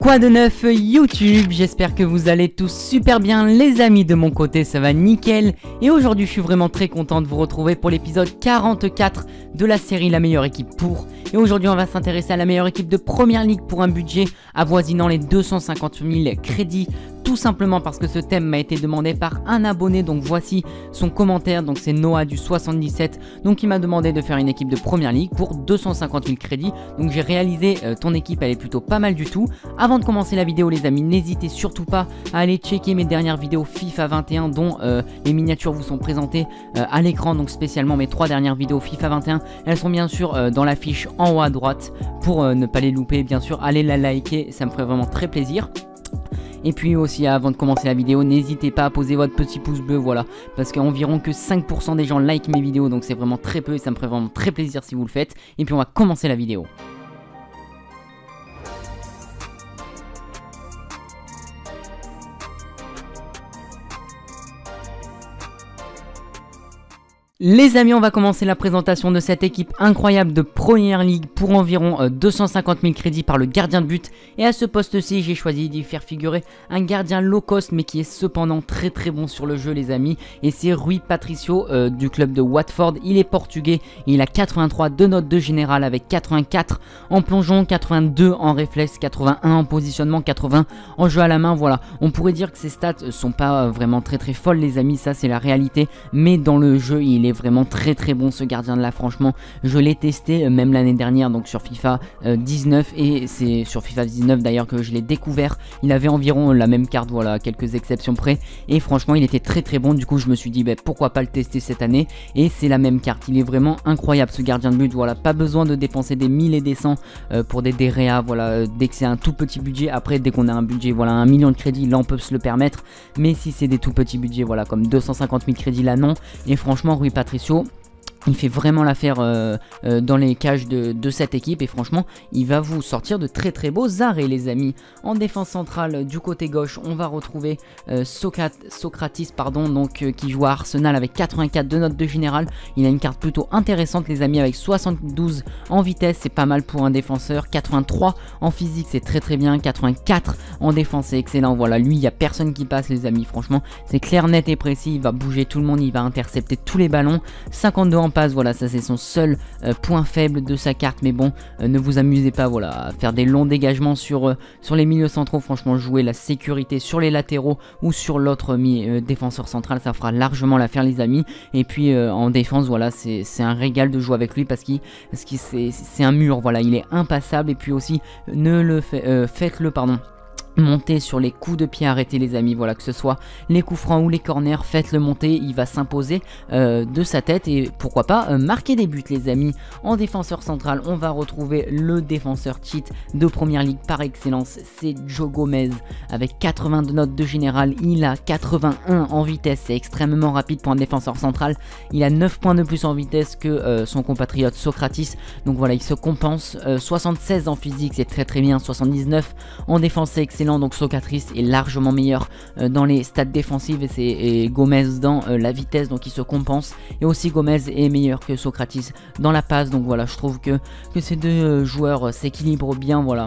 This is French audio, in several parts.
Quoi de neuf YouTube? J'espère que vous allez tous super bien les amis. De mon côté, ça va nickel. Et aujourd'hui je suis vraiment très content de vous retrouver pour l'épisode 44 de la série La meilleure équipe pour Et aujourd'hui on va s'intéresser à la meilleure équipe de première ligue pour un budget avoisinant les 250 000 crédits. Tout simplement parce que ce thème m'a été demandé par un abonné, donc voici son commentaire, donc c'est Noah du 77, donc il m'a demandé de faire une équipe de première ligue pour 250 000 crédits, donc j'ai réalisé euh, ton équipe, elle est plutôt pas mal du tout. Avant de commencer la vidéo les amis, n'hésitez surtout pas à aller checker mes dernières vidéos FIFA 21 dont euh, les miniatures vous sont présentées euh, à l'écran, donc spécialement mes trois dernières vidéos FIFA 21, elles sont bien sûr dans l'affiche en haut à droite pour ne pas les louper, bien sûr, allez la liker, ça me ferait vraiment très plaisir. Et puis aussi avant de commencer la vidéo, n'hésitez pas à poser votre petit pouce bleu, voilà. Parce qu'environ que 5% des gens like mes vidéos, donc c'est vraiment très peu et ça me ferait vraiment très plaisir si vous le faites. Et puis on va commencer la vidéo. Les amis, on va commencer la présentation de cette équipe incroyable de Première League pour environ 250 euh, 000 crédits par le gardien de but. Et à ce poste-ci, j'ai choisi d'y faire figurer un gardien low cost, mais qui est cependant très très bon sur le jeu, les amis. Et c'est Rui Patricio euh, du club de Watford. Il est portugais, il a 83 de notes de général avec 84 en plongeon, 82 en réflexe, 81 en positionnement, 80 en jeu à la main. Voilà, on pourrait dire que ses stats sont pas vraiment très très folles, les amis. Ça, c'est la réalité. Mais dans le jeu, il est vraiment très très bon ce gardien de là franchement je l'ai testé euh, même l'année dernière donc sur FIFA 19 euh, et c'est sur FIFA 19 d'ailleurs que je l'ai découvert. Il avait environ la même carte voilà quelques exceptions près et franchement il était très très bon. Du coup je me suis dit bah, pourquoi pas le tester cette année et c'est la même carte. Il est vraiment incroyable ce gardien de but voilà. Pas besoin de dépenser des 1000 et des 100 euh, pour des DREA voilà dès que c'est un tout petit budget. Après dès qu'on a un budget voilà un million de crédits là on peut se le permettre. Mais si c'est des tout petits budgets voilà comme 250 000 crédits là non. Et franchement Rui Patricio il fait vraiment l'affaire euh, euh, dans les cages de, cette équipe et franchement il va vous sortir de très très beaux arrêts les amis. En défense centrale du côté gauche on va retrouver euh, Socrates pardon, donc, qui joue à Arsenal avec 84 de notes de général. Il a une carte plutôt intéressante les amis avec 72 en vitesse c'est pas mal pour un défenseur. 83 en physique c'est très très bien. 84 en défense c'est excellent. Voilà lui il n'y a personne qui passe les amis franchement c'est clair net et précis. Il va bouger tout le monde, il va intercepter tous les ballons. 52 en passe, voilà, ça c'est son seul euh, point faible de sa carte, mais bon, euh, ne vous amusez pas, voilà, faire des longs dégagements sur, euh, sur les milieux centraux, franchement, jouer la sécurité sur les latéraux ou sur l'autre défenseur central, ça fera largement l'affaire, les amis, et puis en défense, voilà, c'est un régal de jouer avec lui parce qu'il c'est un mur, voilà, il est impassable, et puis aussi, ne le fait, faites-le, pardon, monter sur les coups de pied. Arrêtés les amis voilà que ce soit les coups francs ou les corners faites le monter il va s'imposer euh, de sa tête et pourquoi pas euh, marquer des buts les amis. En défenseur central on va retrouver le défenseur cheat de première ligue par excellence. C'est Joe Gomez. Avec 82 notes de général il a 81 en vitesse. C'est extrêmement rapide pour un défenseur central. Il a 9 points de plus en vitesse que euh, son compatriote Socrates. Donc voilà il se compense 76 en physique c'est très très bien. 79 en défense c'est excellent donc Socatrice est largement meilleur euh, dans les stats défensives et c'est Gomez dans euh, la vitesse, donc il se compense. Et aussi Gomez est meilleur que Socrates dans la passe, donc voilà, je trouve que, que ces deux euh, joueurs s'équilibrent bien, voilà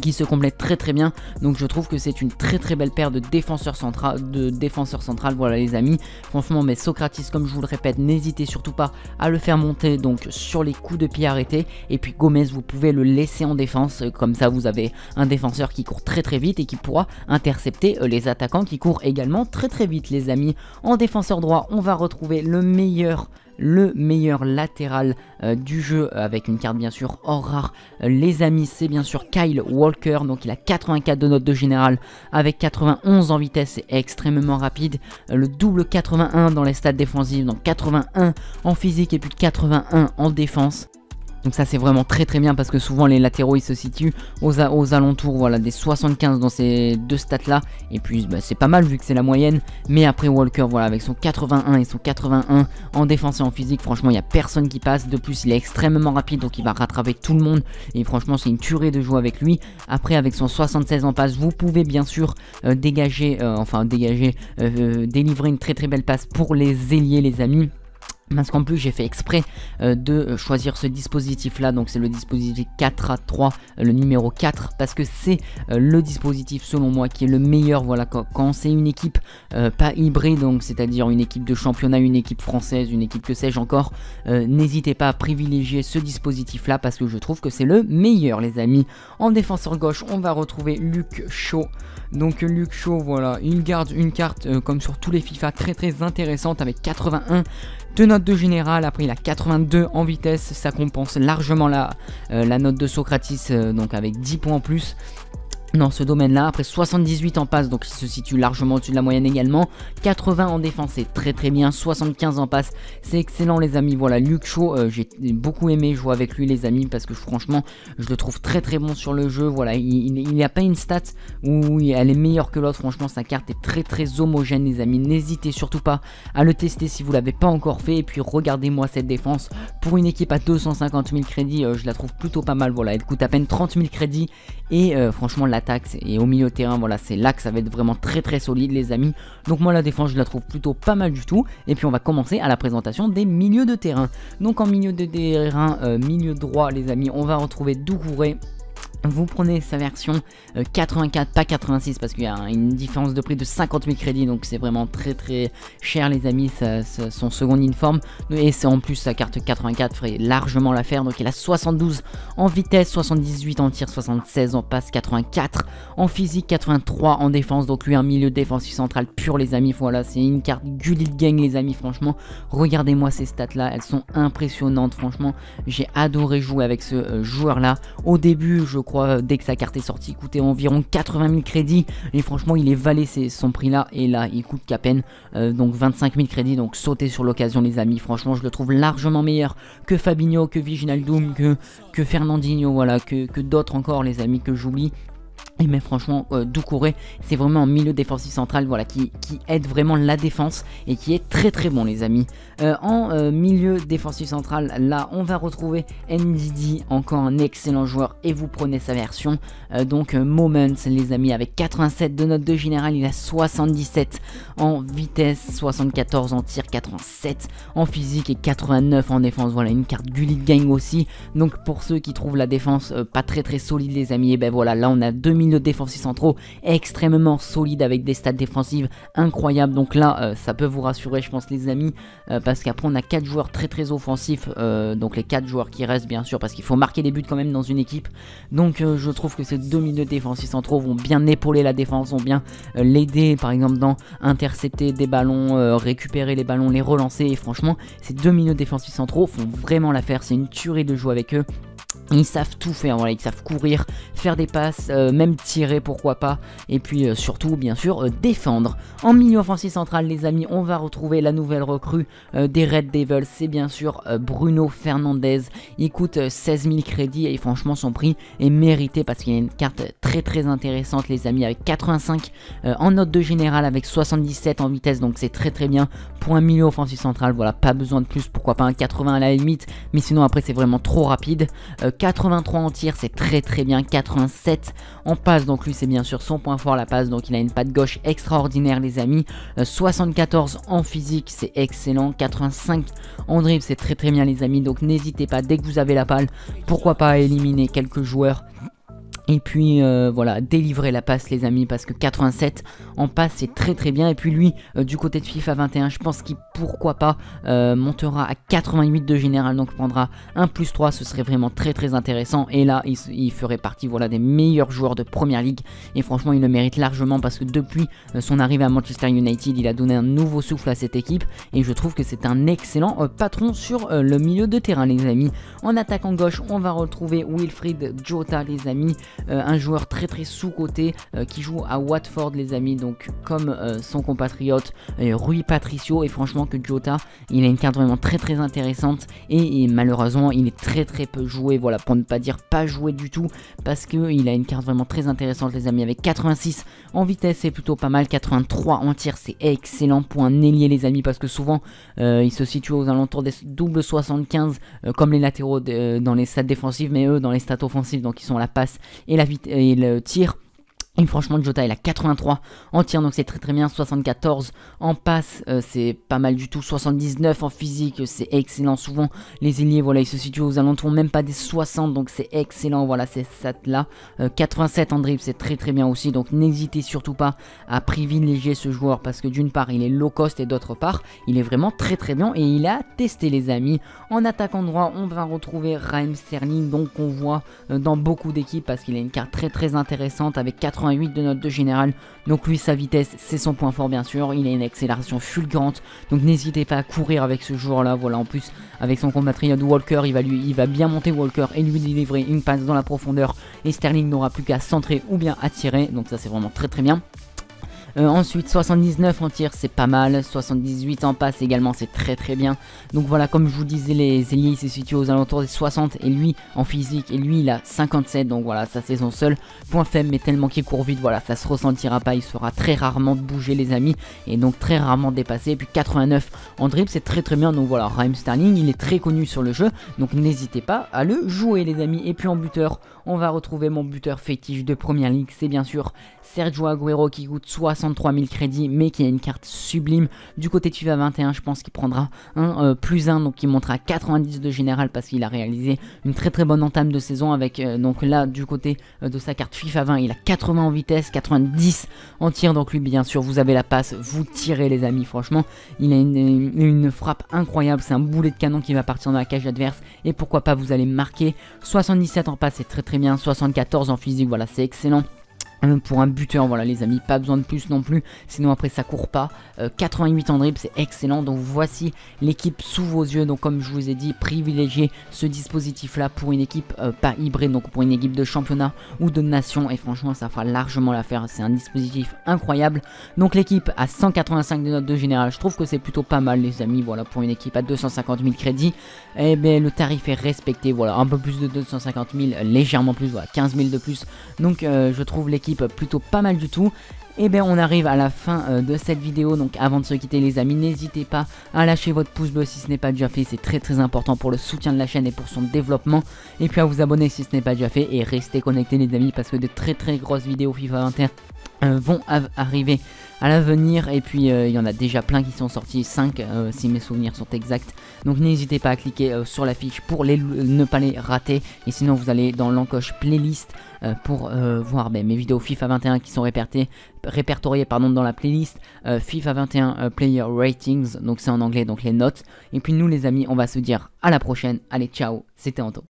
qui se complète très très bien. Donc je trouve que c'est une très très belle paire de défenseurs central de défenseurs central voilà les amis. Franchement mais Socrates comme je vous le répète n'hésitez surtout pas à le faire monter donc sur les coups de pied arrêtés. Et puis Gomez vous pouvez le laisser en défense. Comme ça vous avez un défenseur qui court très très vite et qui pourra intercepter euh, les attaquants qui courent également très très vite les amis. En défenseur droit on va retrouver le meilleur le meilleur latéral euh, du jeu avec une carte bien sûr hors rare. Euh, les amis, c'est bien sûr Kyle Walker, donc il a 84 de notes de général avec 91 en vitesse, c'est extrêmement rapide. Euh, le double 81 dans les stats défensives, donc 81 en physique et puis 81 en défense. Donc ça c'est vraiment très très bien parce que souvent les latéraux ils se situent aux, alentours voilà, des 75 dans ces deux stats là. Et puis bah, c'est pas mal vu que c'est la moyenne. Mais après Walker voilà avec son 81 et son 81 en défense et en physique franchement il n'y a personne qui passe. De plus il est extrêmement rapide donc il va rattraper tout le monde. Et franchement c'est une tuerie de jouer avec lui. Après avec son 76 en passe vous pouvez bien sûr euh, dégager, euh, enfin dégager, euh, délivrer une très très belle passe pour les ailiers les amis. Parce qu'en plus j'ai fait exprès euh, de euh, choisir ce dispositif là donc c'est le dispositif 4 à 3 euh, le numéro 4 parce que c'est le dispositif selon moi qui est le meilleur voilà quand, c'est une équipe pas hybride donc c'est à dire une équipe de championnat une équipe française une équipe que sais-je encore n'hésitez pas à privilégier ce dispositif là parce que je trouve que c'est le meilleur les amis. En défenseur gauche on va retrouver Luc Shaw. Donc Luc Shaw voilà il garde une carte comme sur tous les FIFA très très intéressante avec 81 de notes de général, après il a 82 en vitesse, ça compense largement la, euh, la note de Socratis, euh, donc avec 10 points en plus dans ce domaine-là. Après 78 en passe, donc il se situe largement au-dessus de la moyenne également. 80 en défense, c'est très très bien. 75 en passe, c'est excellent les amis. Voilà, Luke Shaw, euh, j'ai beaucoup aimé jouer avec lui les amis parce que franchement, je le trouve très très bon sur le jeu. Voilà, il n'y a pas une stat où elle est meilleure que l'autre. Franchement, sa carte est très très homogène les amis. N'hésitez surtout pas à le tester si vous l'avez pas encore fait. Et puis regardez-moi cette défense. Pour une équipe à 250 000 crédits, euh, je la trouve plutôt pas mal. Voilà, elle coûte à peine 30 000 crédits. Et euh, franchement, la et au milieu de terrain, voilà, c'est là que ça va être vraiment très très solide les amis. Donc moi la défense je la trouve plutôt pas mal du tout. Et puis on va commencer à la présentation des milieux de terrain. Donc en milieu de terrain, euh, milieu droit les amis, on va retrouver Doucouré vous prenez sa version 84, euh, pas 86 parce qu'il y a une différence de prix de 50 000 crédits donc c'est vraiment très très cher les amis, son second uniforme et c'est en plus sa carte 84 ferait largement l'affaire donc il a 72 en vitesse, 78 en tir, 76 en passe, 84 en physique, 83 en défense donc lui un milieu défensif central pur les amis, voilà c'est une carte Gullit Gang les amis franchement. Regardez-moi ces stats là, elles sont impressionnantes franchement. J'ai adoré jouer avec ce euh, joueur là au début je crois dès que sa carte est sortie, coûtait environ 80 000 crédits. Et franchement, il est valé son prix là. Et là, il coûte qu'à peine euh, donc 25 000 crédits. Donc sautez sur l'occasion, les amis. Franchement, je le trouve largement meilleur que Fabinho, que Viginaldoum, que, que Fernandinho, voilà, que, que d'autres encore, les amis, que j'oublie. Et mais franchement, euh, Doucouré, c'est vraiment un milieu défensif central voilà, qui, aide vraiment la défense et qui est très très bon les amis. Euh, en euh, milieu défensif central, là on va retrouver NDD, encore un excellent joueur et vous prenez sa version. donc Moments les amis, avec 87 de notes de général, il a 77 en vitesse, 74 en tir, 87 en physique et 89 en défense. Voilà une carte Gullit Gang aussi. Donc pour ceux qui trouvent la défense pas très très solide les amis, et ben voilà là on a 2000 de défensifs centraux extrêmement solides avec des stats défensives incroyables. Donc là, euh, ça peut vous rassurer, je pense, les amis, euh, parce qu'après, on a 4 joueurs très très offensifs. Euh, donc les 4 joueurs qui restent, bien sûr, parce qu'il faut marquer des buts quand même dans une équipe. Donc je trouve que ces deux milieux défensifs centraux vont bien épauler la défense, vont bien l'aider, par exemple, dans intercepter des ballons, récupérer les ballons, les relancer. Et franchement, ces deux milieux défensifs centraux font vraiment l'affaire. C'est une tuerie de jouer avec eux. Ils savent tout faire, ils savent courir, faire des passes, euh, même tirer pourquoi pas, et puis euh, surtout bien sûr euh, défendre. En milieu offensif central les amis, on va retrouver la nouvelle recrue des Red Devils, c'est bien sûr Bruno Fernandez. Il coûte 16 000 crédits et franchement son prix est mérité parce qu'il a une carte très très intéressante les amis avec 85 en note de général avec 77 en vitesse donc c'est très très bien pour un milieu offensif central, voilà pas besoin de plus, pourquoi pas un 80 à la limite, mais sinon après c'est vraiment trop rapide. 83 en tir, c'est très très bien. 87 en passe, donc lui c'est bien sûr son point fort la passe, donc il a une patte gauche extraordinaire les amis. 74 euh, en physique, c'est excellent. 85 en dribble, c'est très très bien les amis. Donc n'hésitez pas, dès que vous avez la balle, pourquoi pas éliminer quelques joueurs et puis euh, voilà, délivrer la passe les amis parce que 87 en passe c'est très très bien. Et puis lui euh, du côté de FIFA 21 je pense qu'il pourquoi pas euh, montera à 88 de général donc prendra un plus 3 ce serait vraiment très très intéressant. Et là il, ferait partie voilà des meilleurs joueurs de première ligue et franchement il le mérite largement parce que depuis son arrivée à Manchester United il a donné un nouveau souffle à cette équipe et je trouve que c'est un excellent patron sur le milieu de terrain les amis. En attaquant gauche on va retrouver Wilfried Jota les amis. Euh, un joueur très très sous-côté euh, qui joue à Watford les amis, donc comme euh, son compatriote Rui Patricio. Et franchement que Jota il a une carte vraiment très très intéressante. Et, malheureusement il est très très peu joué, voilà pour ne pas dire pas joué du tout. Parce qu'il a une carte vraiment très intéressante les amis avec 86 en vitesse. C'est plutôt pas mal, 83 en tir c'est excellent pour un ailier les amis. Parce que souvent il se situe aux alentours des double 75 comme les latéraux dans les stats défensives. Mais eux dans les stats offensives. Donc ils sont à la passe et, la et le tir Franchement, Jota, il a 83 en tir, donc c'est très très bien. 74 en passe, euh, c'est pas mal du tout. 79 en physique, c'est excellent. Souvent, les ailiers, voilà, ils se situent aux alentours, même pas des 60, donc c'est excellent. Voilà, c'est ça là. 87 en dribble, c'est très très bien aussi. Donc n'hésitez surtout pas à privilégier ce joueur parce que d'une part, il est low cost et d'autre part, il est vraiment très très bien et il a testé les amis. En attaquant droit, on va retrouver Raheem Sterling, donc on voit euh, dans beaucoup d'équipes parce qu'il a une carte très très intéressante avec 80 88 de note de général. Donc lui, sa vitesse, c'est son point fort bien sûr. Il a une accélération fulgurante. Donc n'hésitez pas à courir avec ce joueur-là. Voilà, en plus, avec son compatriote Walker, il va, lui, il va bien monter Walker et lui délivrer une passe dans la profondeur. Et Sterling n'aura plus qu'à centrer ou bien à tirer. Donc ça, c'est vraiment très très bien. Euh, ensuite, 79 en tir, c'est pas mal. 78 en passe également, c'est très très bien. Donc voilà, comme je vous disais, les ailiers se situent aux alentours des 60 et lui en physique. Et lui, il a 57. Donc voilà, ça c'est son seul point faible. Mais tellement qu'il court vite, voilà, ça se ressentira pas. Il sera très rarement bouger, les amis. Et donc très rarement dépassé. Et puis 89 en dribble, c'est très très bien. Donc voilà, Raheem Sterling, il est très connu sur le jeu. Donc n'hésitez pas à le jouer, les amis. Et puis en buteur, on va retrouver mon buteur fétiche de première ligue. C'est bien sûr Sergio Aguero qui coûte 63 000 crédits mais qui a une carte sublime. Du côté de FIFA 21, je pense qu'il prendra un euh, plus 1, donc il montera 90 de général parce qu'il a réalisé une très très bonne entame de saison avec euh, donc là du côté euh, de sa carte FIFA 20, il a 80 en vitesse, 90 en tir, donc lui bien sûr vous avez la passe, vous tirez les amis, franchement il a une, une frappe incroyable, c'est un boulet de canon qui va partir dans la cage adverse. Et pourquoi pas vous allez marquer 77 en passe, c'est très très bien, 74 en physique, voilà c'est excellent pour un buteur, voilà les amis, pas besoin de plus non plus, sinon après ça court pas. 88 euh, en dribble, c'est excellent. Donc voici l'équipe sous vos yeux. Donc comme je vous ai dit, privilégiez ce dispositif là pour une équipe euh, pas hybride, donc pour une équipe de championnat ou de nation. Et franchement, ça fera largement l'affaire. C'est un dispositif incroyable. Donc l'équipe a 185 de notes de général. Je trouve que c'est plutôt pas mal les amis. Voilà pour une équipe à 250 000 crédits. Et eh bien le tarif est respecté. Voilà un peu plus de 250 000, légèrement plus, voilà 15 000 de plus. Donc euh, je trouve l'équipe plutôt pas mal du tout. Et eh bien on arrive à la fin euh, de cette vidéo, donc avant de se quitter les amis, n'hésitez pas à lâcher votre pouce bleu si ce n'est pas déjà fait, c'est très très important pour le soutien de la chaîne et pour son développement. Et puis à vous abonner si ce n'est pas déjà fait et restez connectés les amis parce que de très très grosses vidéos FIFA 21 euh, vont arriver à l'avenir. Et puis euh, il y en a déjà plein qui sont sortis. 5 euh, si mes souvenirs sont exacts. Donc n'hésitez pas à cliquer sur la fiche pour les, ne pas les rater. Et sinon vous allez dans l'encoche playlist pour voir ben, mes vidéos FIFA 21 qui sont répertoriées, répertoriées pardon, dans la playlist FIFA 21 Player Ratings. Donc c'est en anglais donc les notes. Et puis nous les amis on va se dire à la prochaine. Allez ciao c'était Anto